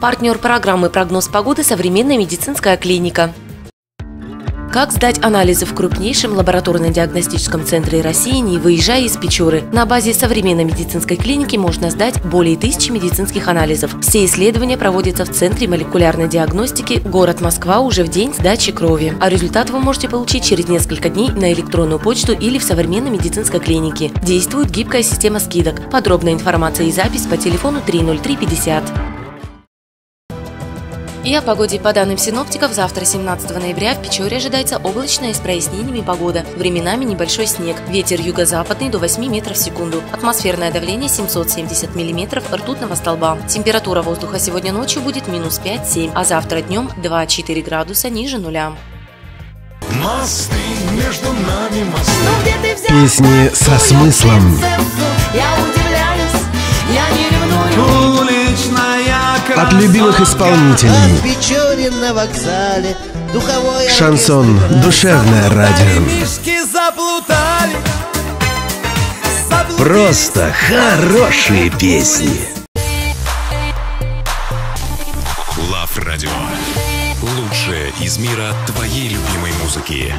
Партнер программы «Прогноз погоды» – современная медицинская клиника. Как сдать анализы в крупнейшем лабораторно-диагностическом центре России, не выезжая из Печоры? На базе современной медицинской клиники можно сдать более тысячи медицинских анализов. Все исследования проводятся в Центре молекулярной диагностики город Москва уже в день сдачи крови. А результат вы можете получить через несколько дней на электронную почту или в современной медицинской клинике. Действует гибкая система скидок. Подробная информация и запись по телефону 30350. И о погоде по данным синоптиков завтра, 17 ноября, в Печоре ожидается облачная с прояснениями погода. Временами небольшой снег. Ветер юго-западный до 8 метров в секунду. Атмосферное давление 770 миллиметров ртутного столба. Температура воздуха сегодня ночью будет минус 5-7, а завтра днем 2-4 градуса ниже нуля. Мосты между нами мосты. Ну, Песни со смыслом. Я удивляюсь, я не ревную. От любимых исполнителей. На вокзале Шансон «Душевное радио». Просто хорошие песни. Лав Радио. Лучшее из мира твоей любимой музыки.